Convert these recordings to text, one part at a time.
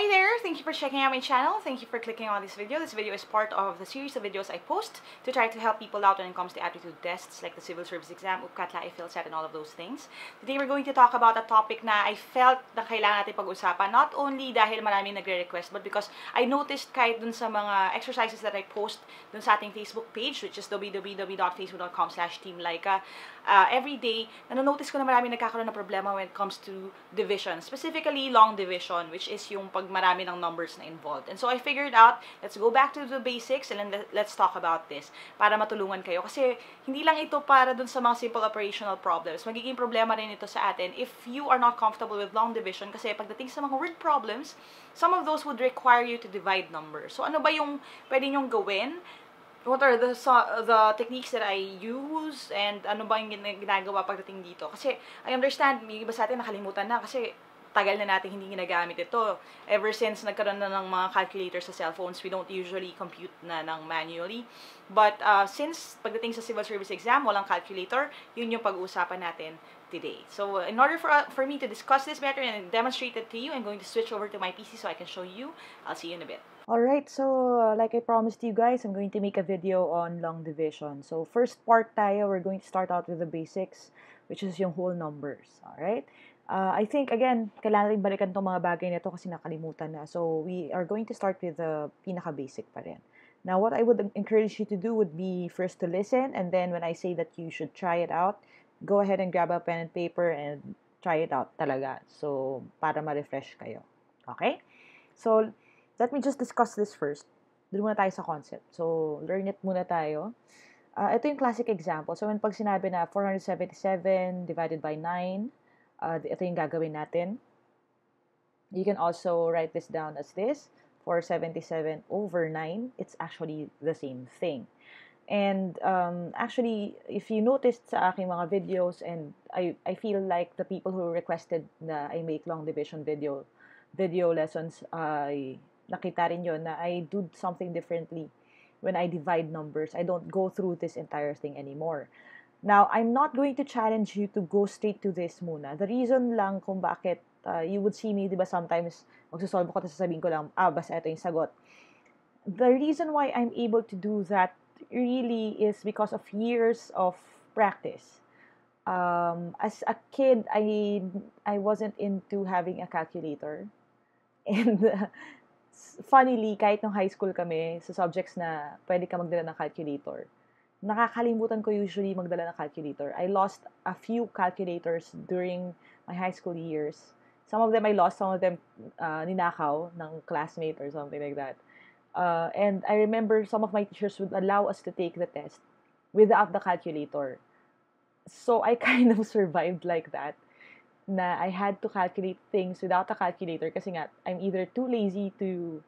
Hi there! Thank you for checking out my channel. Thank you for clicking on this video. This video is part of the series of videos I post to try to help people out when it comes to aptitude tests like the civil service exam, UPCAT, IFLSAT, and all of those things. Today we're going to talk about a topic na I felt na kailangan natin pag-usapan. Not only dahil maraming nagre-request, but because I noticed kahit dun sa mga exercises that I post dun sa ating Facebook page, which is www.facebook.com slash teamlaika, uh, every day, nanonotice ko na maraming nagkakaroon ng problema when it comes to division. Specifically, long division, which is yung pag marami ng numbers na involved. And so I figured out, let's go back to the basics and then let's talk about this para matulungan kayo. Kasi hindi lang ito para dun sa mga simple operational problems. Magiging problema rin ito sa atin if you are not comfortable with long division kasi pagdating sa mga word problems, some of those would require you to divide numbers. So ano ba yung pwede nyong gawin what are the the techniques that I use and ano ba yung ginagawa pagdating dito kasi I understand may iba sa atin nakalimutan na kasi tagal na natin hindi ginagamit ito. Ever since nagkaroon na ng mga calculators sa cellphones, we don't usually compute na ng manually. But uh, since pagdating sa civil service exam, walang calculator, yun yung pag-uusapan natin today. So in order for, uh, for me to discuss this better and demonstrate it to you, I'm going to switch over to my PC so I can show you. I'll see you in a bit. Alright, so uh, like I promised you guys, I'm going to make a video on long division. So first part tayo, we're going to start out with the basics, which is yung whole numbers. Alright? Uh, I think, again, kailangan rin balikan itong mga bagay nito kasi nakalimutan na. So, we are going to start with the pinaka-basic pa rin. Now, what I would encourage you to do would be first to listen, and then when I say that you should try it out, go ahead and grab a pen and paper and try it out talaga. So, para ma-refresh kayo. Okay? So, let me just discuss this first. Doon muna tayo sa concept. So, learn it muna tayo. Uh, ito yung classic example. So, when pag sinabi na 477 divided by 9, uh, ito yung gagawin natin. You can also write this down as this, 477 over 9. It's actually the same thing. And um, actually, if you noticed sa aking mga videos, and I, I feel like the people who requested na I make long division video video lessons, uh, nakita rin yun na I do something differently when I divide numbers. I don't go through this entire thing anymore. Now, I'm not going to challenge you to go straight to this muna. The reason lang kung bakit uh, you would see me, di ba, sometimes magsasolve ko, tapos sasabihin ko lang, ah, basta ito yung sagot. The reason why I'm able to do that really is because of years of practice. Um, as a kid, I I wasn't into having a calculator. And uh, funnily, kahit nung high school kami, sa subjects na pwede ka magdala ng calculator, nakakalimutan ko usually magdala ng calculator. I lost a few calculators during my high school years. Some of them I lost, some of them uh, ninakaw ng classmate or something like that. Uh, and I remember some of my teachers would allow us to take the test without the calculator. So I kind of survived like that. Na I had to calculate things without a calculator kasi nga, I'm either too lazy to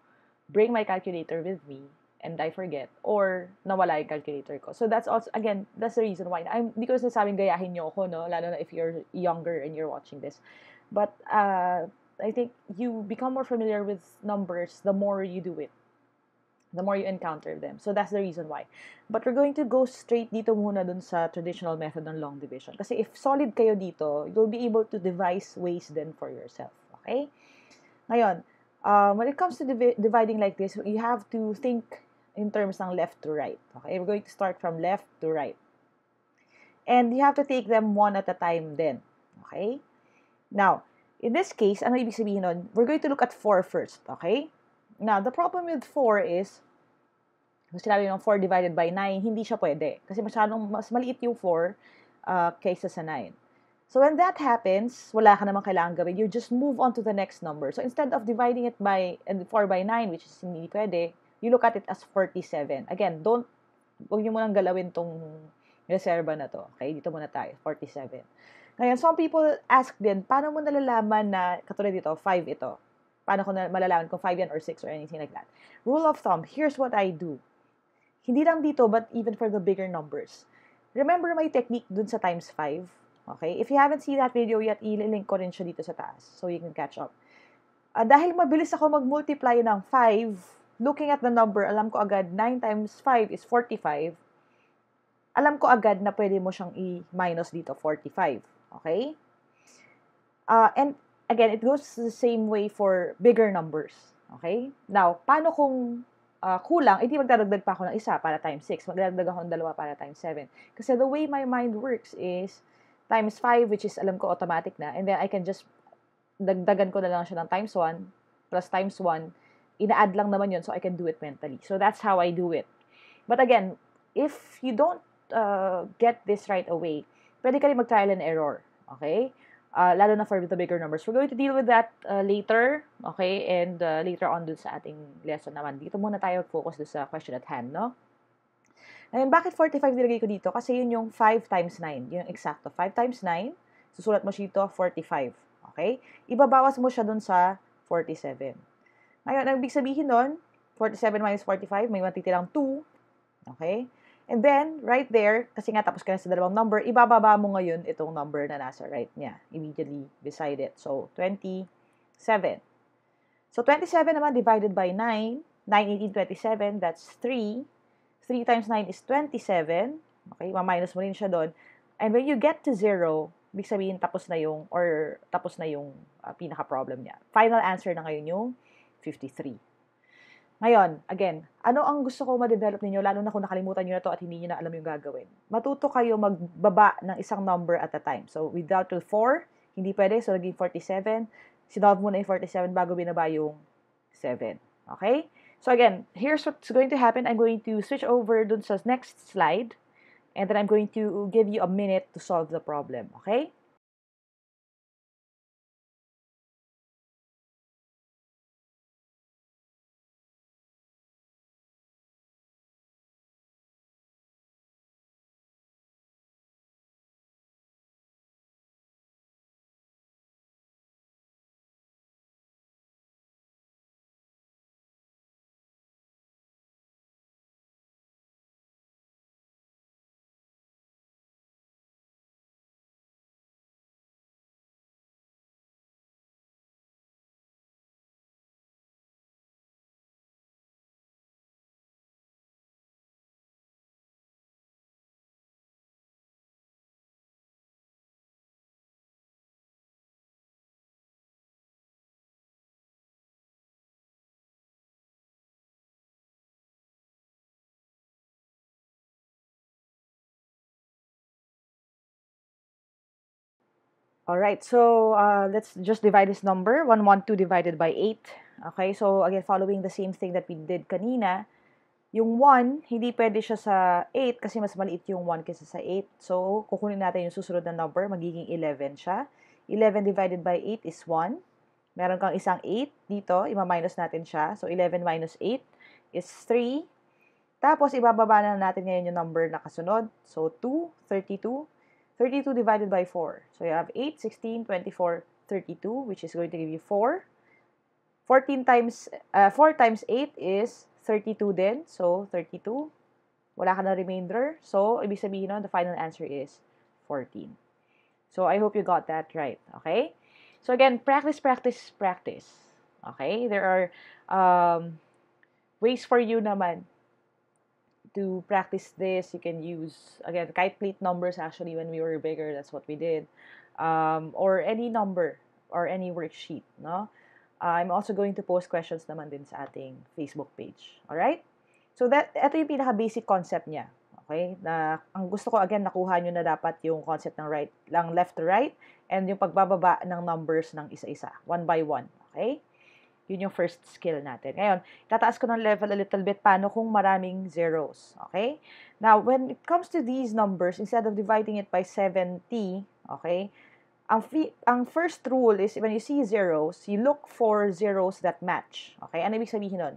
bring my calculator with me and I forget or nawala yung calculator ko. So that's also again, that's the reason why I'm hindi ko sinasabing gayahin niyo ako no, lalo na if you're younger and you're watching this. But uh I think you become more familiar with numbers the more you do it. The more you encounter them. So that's the reason why. But we're going to go straight dito muna dun sa traditional method ng long division. Kasi if solid kayo dito, you'll be able to devise ways then for yourself. Okay? Ngayon, um, when it comes to divi- dividing like this, you have to think in terms ng left to right. Okay, we're going to start from left to right. And you have to take them one at a time then. Okay? Now, in this case, ano ibig sabihin nun? We're going to look at 4 first. Okay? Now, the problem with 4 is, kung sinabi ng 4 divided by 9, hindi siya pwede. Kasi masyadong mas maliit yung 4 uh, kaysa sa 9. So when that happens, wala ka naman kailangan gawin. You just move on to the next number. So instead of dividing it by and 4 by 9, which is hindi pwede, you look at it as 47. Again, don't, huwag nyo munang galawin tong reserva na to. Okay, dito muna tayo, 47. Ngayon, some people ask din, paano mo nalalaman na, katulad dito, 5 ito. Paano ko na malalaman kung 5 yan or 6 or anything like that. Rule of thumb, here's what I do. Hindi lang dito, but even for the bigger numbers. Remember my technique dun sa times 5? Okay? If you haven't seen that video yet, ililink ko rin siya dito sa taas so you can catch up. Uh, dahil mabilis ako mag-multiply ng 5 looking at the number, alam ko agad 9 times 5 is 45. Alam ko agad na pwede mo siyang i-minus dito, 45. Okay? Uh, and again, it goes the same way for bigger numbers. Okay? Now, paano kung uh, kulang, edi magdadagdag pa ako ng isa para times 6. Magdadagdag ako ng dalawa para times 7. Kasi the way my mind works is times 5, which is alam ko automatic na, and then I can just dagdagan ko na lang siya ng times 1 plus times 1. Ina-add lang naman yun so I can do it mentally. So that's how I do it. But again, if you don't uh, get this right away, pwede ka rin mag-trial and error. Okay? Uh, lalo na for the bigger numbers. We're going to deal with that uh, later, okay? And uh, later on dun sa ating lesson naman. Dito muna tayo focus sa question at hand, no? Ngayon, bakit 45 nilagay ko dito? Kasi yun yung 5 times 9. Yun yung exacto. 5 times 9, susulat mo dito 45. Okay? Ibabawas mo siya dun sa 47. Ngayon, ang ibig sabihin nun, 47 minus 45, may matitirang 2. Okay? And then, right there, kasi nga tapos ka na sa dalawang number, ibababa mo ngayon itong number na nasa right niya. Immediately beside it. So, 27. So, 27 naman divided by 9. 9, 18, 27, that's 3. 3 times 9 is 27. Okay, ma-minus mo rin siya doon. And when you get to 0, ibig sabihin tapos na yung, or tapos na yung uh, pinaka-problem niya. Final answer na ngayon yung 53. Ngayon, again, ano ang gusto ko ma-develop ninyo, lalo na kung nakalimutan nyo na to at hindi nyo na alam yung gagawin? Matuto kayo magbaba ng isang number at a time. So, without to 4, hindi pwede. So, naging 47. Sinolve mo na yung 47 bago binaba yung 7. Okay? So, again, here's what's going to happen. I'm going to switch over dun sa next slide. And then I'm going to give you a minute to solve the problem. Okay? Alright, so uh, let's just divide this number. 112 divided by 8. Okay, so again, following the same thing that we did kanina, yung 1, hindi pwede siya sa 8 kasi mas maliit yung 1 kaysa sa 8. So, kukunin natin yung susunod na number, magiging 11 siya. 11 divided by 8 is 1. Meron kang isang 8 dito, ima-minus natin siya. So, 11 minus 8 is 3. Tapos, ibababa na natin ngayon yung number na kasunod. So, 2, 32. 32 divided by 4. So you have 8, 16, 24, 32, which is going to give you 4. 14 times, uh, 4 times 8 is 32 din. So, 32. Wala ka na remainder. So, ibig sabihin nun, the final answer is 14. So, I hope you got that right. Okay? So, again, practice, practice, practice. Okay? There are um, ways for you naman to practice this, you can use, again, kite plate numbers actually when we were bigger, that's what we did. Um, or any number or any worksheet, no? I'm also going to post questions naman din sa ating Facebook page. Alright? So, that, ito yung pinaka-basic concept niya. Okay? Na, ang gusto ko, again, nakuha nyo na dapat yung concept ng right, lang left to right, and yung pagbababa ng numbers ng isa-isa, one by one. Okay? Yun yung first skill natin. Ngayon, tataas ko ng level a little bit paano kung maraming zeros. Okay? Now, when it comes to these numbers, instead of dividing it by 70, okay, ang, ang first rule is when you see zeros, you look for zeros that match. Okay? Ano ibig sabihin nun?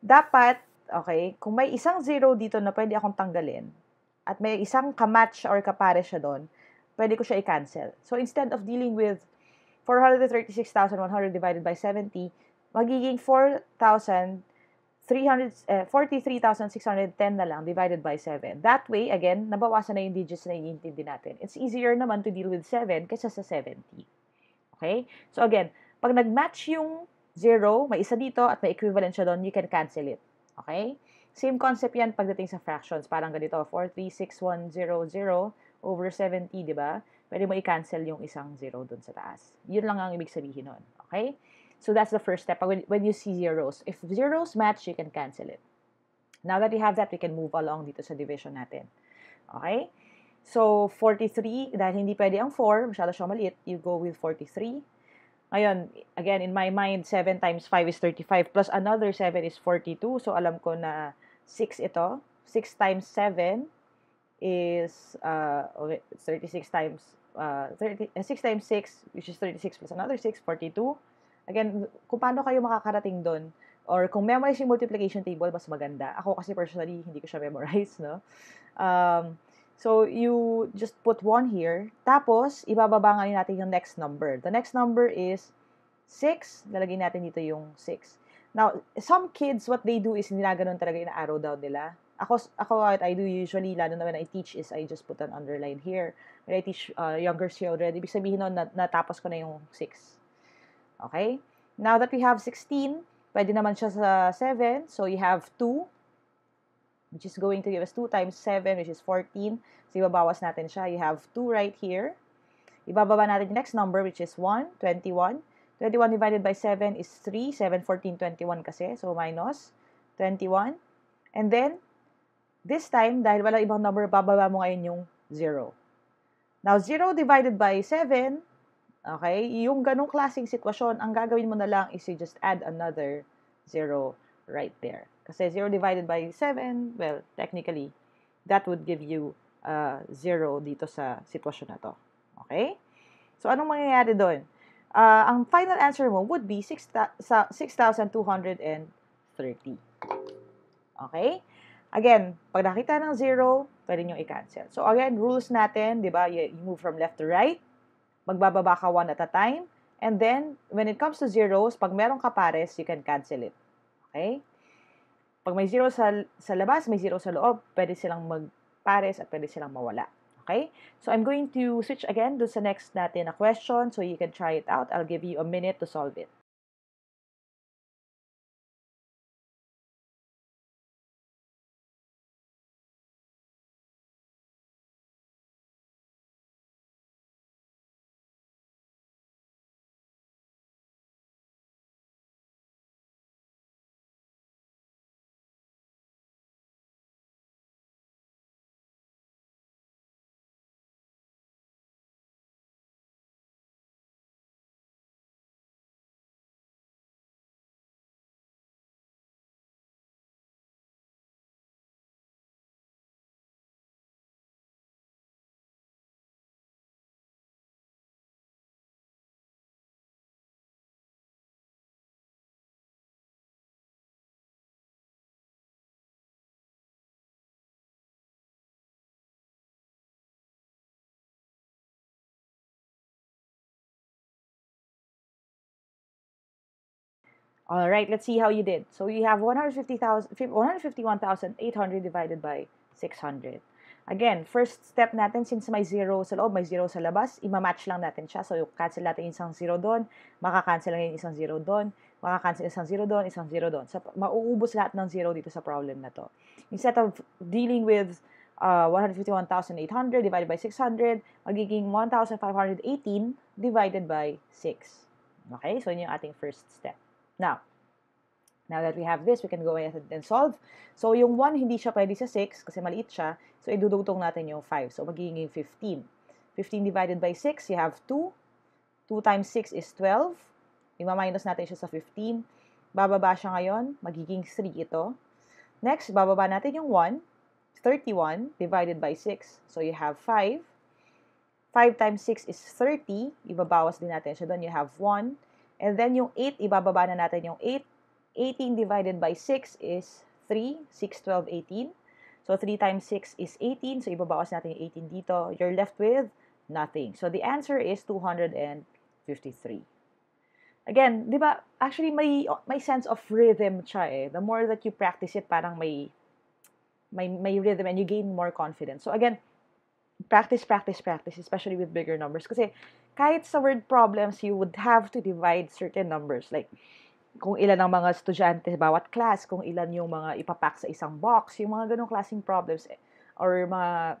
Dapat, okay, kung may isang zero dito na pwede akong tanggalin, at may isang kamatch or kapare siya doon, pwede ko siya i-cancel. So, instead of dealing with 436,100 divided by 70, magiging 4,000 uh, 43,610 na lang divided by 7. That way, again, nabawasan na yung digits na iniintindi natin. It's easier naman to deal with 7 kaysa sa 70. Okay? So again, pag nag-match yung 0, may isa dito at may equivalent siya doon, you can cancel it. Okay? Same concept yan pagdating sa fractions. Parang ganito, 436,100 over 70, di ba? pwede mo i-cancel yung isang zero dun sa taas. Yun lang ang ibig sabihin nun. Okay? So that's the first step. When, you see zeros, if zeros match, you can cancel it. Now that we have that, we can move along dito sa division natin. Okay? So, 43, dahil hindi pwede ang 4, masyado siya maliit, you go with 43. Ngayon, again, in my mind, 7 times 5 is 35, plus another 7 is 42. So, alam ko na 6 ito. 6 times 7 is, uh, okay, 36 times, uh, 30, 6 times 6, which is 36 plus another 6, 42. Again, kung paano kayo makakarating doon, or kung memorize yung multiplication table, mas maganda. Ako kasi personally, hindi ko siya memorize, no? Um, So, you just put 1 here. Tapos, ibababa nga natin yung next number. The next number is 6. Lalagay natin dito yung 6. Now, some kids, what they do is hindi na ganun talaga ina-arrow down nila. Ako, ako what I do usually, lalo na when I teach, is I just put an underline here. When I teach uh, younger children, ibig sabihin nun, na, natapos ko na yung 6. Okay? Now that we have 16, pwede naman siya sa 7. So, you have 2 which is going to give us 2 times 7, which is 14. So, ibabawas natin siya. You have 2 right here. Ibababa natin yung next number, which is 1, 21. 21 divided by 7 is 3. 7, 14, 21 kasi. So, minus 21. And then, this time, dahil wala ibang number, bababa mo ngayon yung 0. Now, 0 divided by 7, okay, yung ganong klaseng sitwasyon, ang gagawin mo na lang is you just add another 0 right there. Kasi 0 divided by 7, well, technically, that would give you uh, 0 dito sa sitwasyon na to. Okay? So, anong mangyayari doon? Uh, ang final answer mo would be 6,230. Okay? Again, pag nakita ng 0, pwede nyo i-cancel. So, again, rules natin, di ba? You, move from left to right. Magbababa ka one at a time. And then, when it comes to zeros, pag meron ka pares, you can cancel it. Okay? Pag may zero sa, sa labas, may zero sa loob, pwede silang magpares at pwede silang mawala. Okay? So, I'm going to switch again to sa next natin na question so you can try it out. I'll give you a minute to solve it. All right, let's see how you did. So you have 151,800 divided by 600. Again, first step natin, since may zero sa loob, may zero sa labas, ima-match lang natin siya. So, cancel natin isang zero doon, makakancel lang yung isang zero doon, makakancel isang zero doon, isang zero doon. So, mauubos lahat ng zero dito sa problem na to. Instead of dealing with uh, 151,800 divided by 600, magiging 1,518 divided by 6. Okay? So, yun yung ating first step. Now, now that we have this, we can go ahead and solve. So, yung 1, hindi siya pwede sa 6 kasi maliit siya. So, idudugtong natin yung 5. So, magiging 15. 15 divided by 6, you have 2. 2 times 6 is 12. Ima-minus natin siya sa 15. Bababa siya ngayon. Magiging 3 ito. Next, bababa natin yung 1. 31 divided by 6. So, you have 5. 5 times 6 is 30. Ibabawas din natin siya doon. You have 1. And then yung 8, ibababa na natin yung 8. 18 divided by 6 is 3. 6, 12, 18. So 3 times 6 is 18. So ibabawas natin yung 18 dito. You're left with nothing. So the answer is 253. Again, di ba, actually may, may sense of rhythm siya eh. The more that you practice it, parang may, may, may rhythm and you gain more confidence. So again, practice, practice, practice, especially with bigger numbers. Kasi kahit sa word problems, you would have to divide certain numbers. Like, kung ilan ang mga estudyante sa bawat class, kung ilan yung mga ipapak sa isang box, yung mga ganong klaseng problems, eh, or mga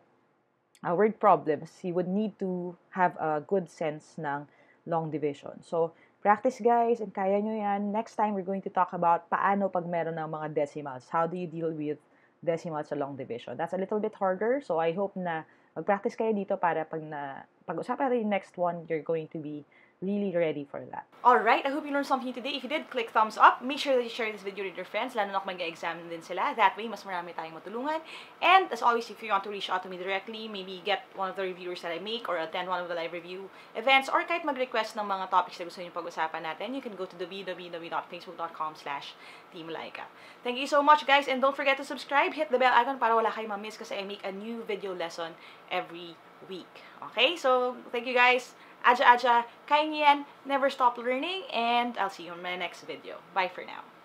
uh, word problems, you would need to have a good sense ng long division. So, practice guys, and kaya nyo yan. Next time, we're going to talk about paano pag meron ng mga decimals. How do you deal with decimals sa long division? That's a little bit harder, so I hope na mag-practice kayo dito para pag na pag-usapan natin next one, you're going to be really ready for that. Alright, I hope you learned something today. If you did, click thumbs up. Make sure that you share this video with your friends, lalo na kung mag-examine din sila. That way, mas marami tayong matulungan. And as always, if you want to reach out to me directly, maybe get one of the reviewers that I make or attend one of the live review events or kahit mag-request ng mga topics na gusto niyo pag-usapan natin, you can go to www.facebook.com slash Team Laika. Thank you so much, guys. And don't forget to subscribe. Hit the bell icon para wala kayong ma-miss kasi I make a new video lesson every week. Okay? So, thank you, guys. Aja Aja, kaya yan, never stop learning, and I'll see you in my next video. Bye for now.